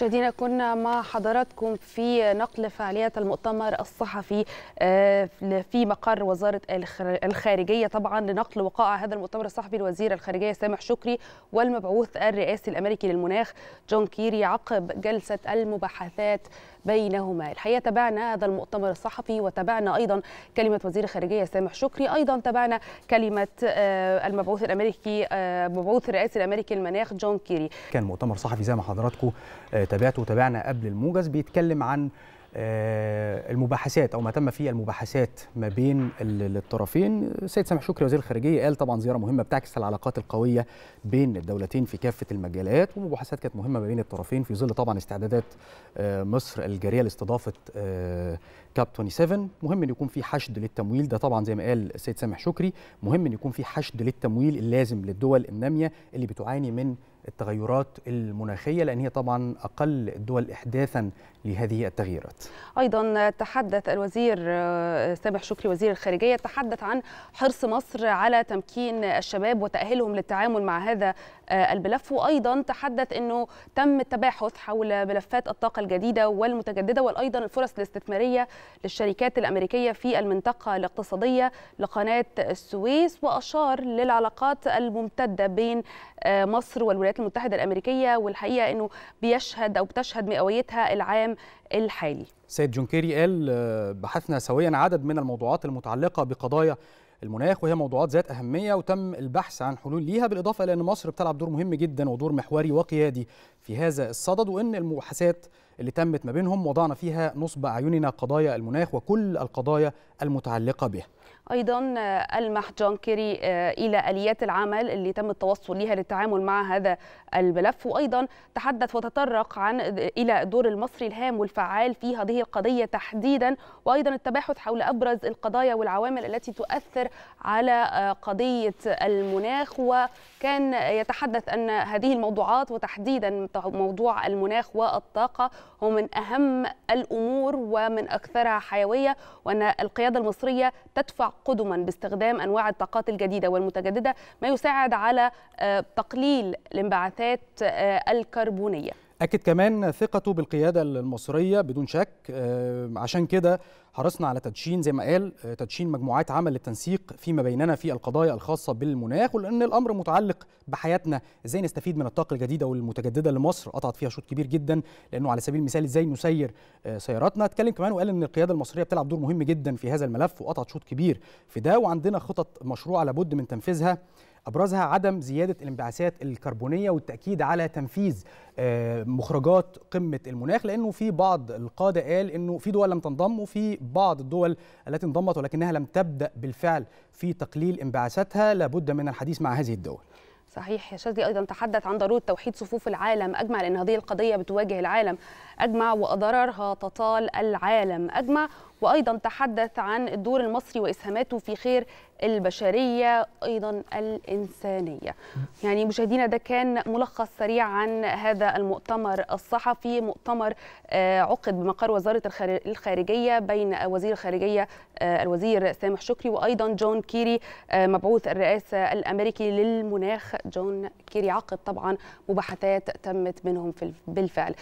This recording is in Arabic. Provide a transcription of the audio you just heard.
مشاهدينا كنا مع حضراتكم في نقل فعاليات المؤتمر الصحفي في مقر وزارة الخارجية. طبعا لنقل وقائع هذا المؤتمر الصحفي لوزير الخارجية سامح شكري والمبعوث الرئاسي الأمريكي للمناخ جون كيري عقب جلسة المباحثات بينهما. الحقيقة تابعنا هذا المؤتمر الصحفي وتابعنا أيضا كلمة وزير الخارجية سامح شكري. أيضا تابعنا كلمة المبعوث الأمريكي مبعوث الرئاسي الأمريكي للمناخ جون كيري. كان مؤتمر صحفي زي ما حضراتكم تابعته وتابعنا قبل الموجز بيتكلم عن المباحثات أو ما تم فيه المباحثات ما بين الطرفين السيد سامح شكري وزير الخارجية قال طبعا زيارة مهمة بتعكس العلاقات القوية بين الدولتين في كافة المجالات ومباحثات كانت مهمة ما بين الطرفين في ظل طبعا استعدادات مصر الجارية لاستضافة كاب 27 مهم إن يكون في حشد للتمويل ده طبعا زي ما قال السيد سامح شكري. مهم إن يكون في حشد للتمويل اللازم للدول النامية اللي بتعاني من التغيرات المناخية لأن هي طبعا أقل الدول احداثا لهذه التغييرات. أيضا تحدث الوزير سامح شكري وزير الخارجية تحدث عن حرص مصر على تمكين الشباب وتأهيلهم للتعامل مع هذا الملف وأيضا تحدث إنه تم التباحث حول ملفات الطاقة الجديدة والمتجددة وأيضا الفرص الاستثمارية للشركات الأمريكية في المنطقة الاقتصادية لقناة السويس وأشار للعلاقات الممتدة بين مصر والولايات المتحدة الأمريكية والحقيقة إنه بيشهد أو بتشهد مئويتها العام الحالي. سيد جون كيري قال بحثنا سويا عدد من الموضوعات المتعلقة بقضايا المناخ وهي موضوعات ذات أهمية وتم البحث عن حلول ليها بالإضافة إلى أن مصر بتلعب دور مهم جدا ودور محوري وقيادي في هذا الصدد وأن المباحثات اللي تمت ما بينهم وضعنا فيها نصب أعيننا قضايا المناخ وكل القضايا المتعلقة به. أيضا ألمح جون كيري إلى آليات العمل اللي تم التوصل لها للتعامل مع هذا الملف وأيضا تحدث وتطرق عن إلى الدور المصري الهام والفعال في هذه القضية تحديدا. وأيضا التباحث حول أبرز القضايا والعوامل التي تؤثر على قضية المناخ. وكان يتحدث أن هذه الموضوعات وتحديدا موضوع المناخ والطاقة هو من أهم الأمور ومن أكثرها حيوية وأن القيادة المصرية تدفع قدما باستخدام أنواع الطاقات الجديدة والمتجددة ما يساعد على تقليل الانبعاثات الكربونية. أكد كمان ثقته بالقيادة المصرية بدون شك عشان كده حرصنا على تدشين زي ما قال تدشين مجموعات عمل للتنسيق فيما بيننا في القضايا الخاصة بالمناخ ولأن الأمر متعلق بحياتنا. إزاي نستفيد من الطاقة الجديدة والمتجددة اللي مصر قطعت فيها شوط كبير جدا؟ لأنه على سبيل المثال إزاي نسير سياراتنا؟ أتكلم كمان وقال إن القيادة المصرية بتلعب دور مهم جدا في هذا الملف وقطعت شوط كبير في ده وعندنا خطط مشروعة لابد من تنفيذها. أبرزها عدم زيادة الانبعاثات الكربونية والتأكيد على تنفيذ مخرجات قمة المناخ لأنه في بعض القادة قال إنه في دول لم تنضم وفي بعض الدول التي انضمت ولكنها لم تبدأ بالفعل في تقليل انبعاثاتها لابد من الحديث مع هذه الدول. صحيح شاذلي أيضا تحدث عن ضرورة توحيد صفوف العالم. أجمع لأن هذه القضية بتواجه العالم. أجمع وأضرارها تطال العالم. أجمع وأيضا تحدث عن الدور المصري وإسهاماته في خير البشرية أيضا الإنسانية. يعني مشاهدينا ده كان ملخص سريع عن هذا المؤتمر الصحفي مؤتمر عقد بمقر وزارة الخارجية بين وزير الخارجية الوزير سامح شكري وأيضا جون كيري مبعوث الرئاسة الأمريكي للمناخ جون كيري عقد طبعا مباحثات تمت بينهم بالفعل.